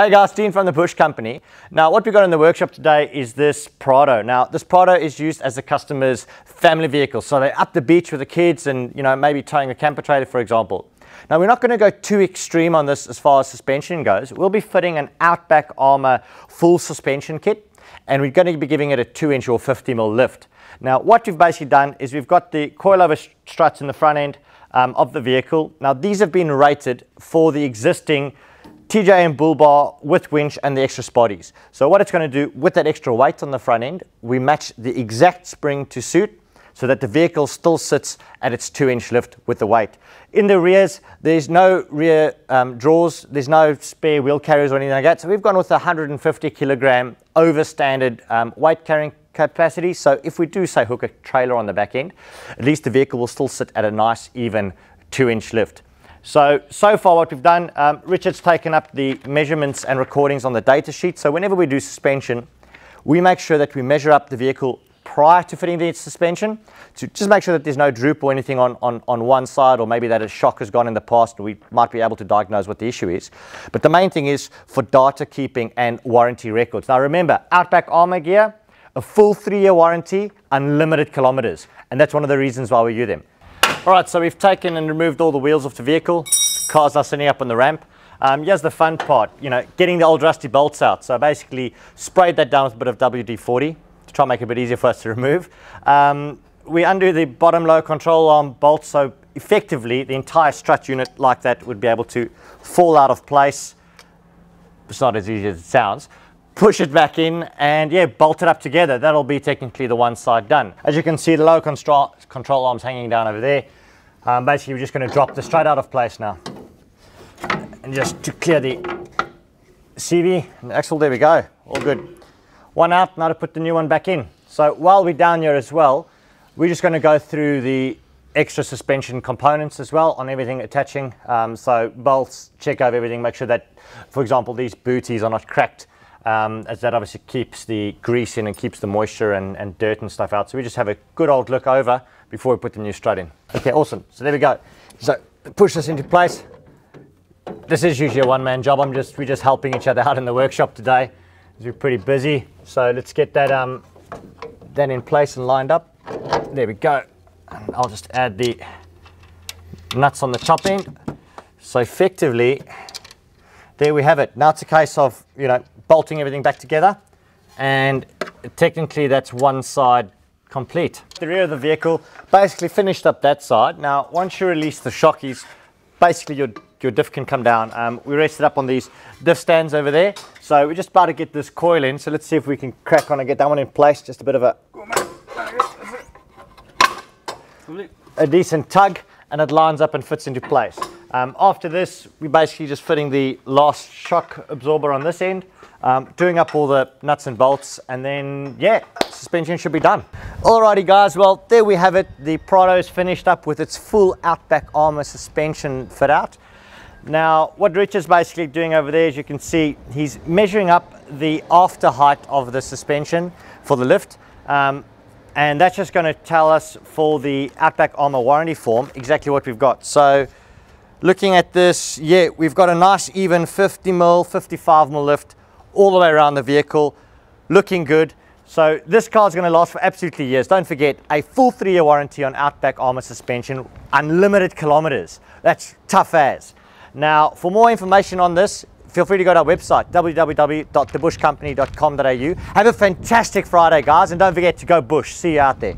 Hey guys, Dean from the Bush Company. Now what we've got in the workshop today is this Prado. Now this Prado is used as the customer's family vehicle. So they're up the beach with the kids and you know maybe towing a camper trailer for example. Now we're not going to go too extreme on this as far as suspension goes. We'll be fitting an Outback Armour full suspension kit and we're going to be giving it a 2 inch or 50 mil lift. Now what we've basically done is we've got the coilover struts in the front end um, of the vehicle. Now these have been rated for the existing TJM bull bar with winch and the extra spotties. So what it's going to do with that extra weight on the front end, we match the exact spring to suit so that the vehicle still sits at its two inch lift with the weight. In the rears, there's no rear um, drawers, there's no spare wheel carriers or anything like that. So we've gone with 150 kilogram over standard um, weight carrying capacity. So if we do say hook a trailer on the back end, at least the vehicle will still sit at a nice even two inch lift. So, so far what we've done, um, Richard's taken up the measurements and recordings on the data sheet. So whenever we do suspension, we make sure that we measure up the vehicle prior to fitting the suspension to just make sure that there's no droop or anything on, on, on one side or maybe that a shock has gone in the past and we might be able to diagnose what the issue is. But the main thing is for data keeping and warranty records. Now remember, Outback Armour gear, a full three-year warranty, unlimited kilometers. And that's one of the reasons why we use them. All right, so we've taken and removed all the wheels off the vehicle. Car's now sitting up on the ramp. Um, here's the fun part, you know, getting the old rusty bolts out. So I basically sprayed that down with a bit of WD-40 to try and make it a bit easier for us to remove. Um, we undo the bottom low control arm bolt, so effectively the entire strut unit like that would be able to fall out of place. It's not as easy as it sounds push it back in and yeah, bolt it up together. That'll be technically the one side done. As you can see, the lower control, control arm's hanging down over there. Um, basically, we're just going to drop this straight out of place now. And just to clear the CV and the axle, there we go, all good. One out, now to put the new one back in. So while we're down here as well, we're just going to go through the extra suspension components as well on everything attaching. Um, so bolts, check over everything, make sure that, for example, these booties are not cracked um, as that obviously keeps the grease in and keeps the moisture and, and dirt and stuff out. So we just have a good old look over before we put the new strut in. Okay, awesome. So there we go. So push this into place. This is usually a one-man job. I'm just we're just helping each other out in the workshop today. We're pretty busy. So let's get that um in place and lined up. There we go. And I'll just add the nuts on the top end. So effectively, there we have it. Now it's a case of, you know, bolting everything back together and technically that's one side complete. The rear of the vehicle basically finished up that side. Now once you release the shockies, basically your, your diff can come down. Um, we rested up on these diff stands over there. So we're just about to get this coil in. So let's see if we can crack on and get that one in place. Just a bit of a, a decent tug and it lines up and fits into place. Um, after this, we're basically just fitting the last shock absorber on this end, um, doing up all the nuts and bolts, and then, yeah, suspension should be done. Alrighty guys, well, there we have it. The Prado's finished up with its full Outback Armour suspension fit out. Now, what Richard's basically doing over there, as you can see, he's measuring up the after height of the suspension for the lift. Um, and that's just going to tell us for the Outback Armour warranty form exactly what we've got. So looking at this, yeah, we've got a nice even 50 mil, 55 mil lift all the way around the vehicle, looking good. So this car is going to last for absolutely years. Don't forget, a full three-year warranty on Outback Armour suspension, unlimited kilometers. That's tough as. Now, for more information on this, feel free to go to our website, www.thebushcompany.com.au. Have a fantastic Friday, guys, and don't forget to go bush. See you out there.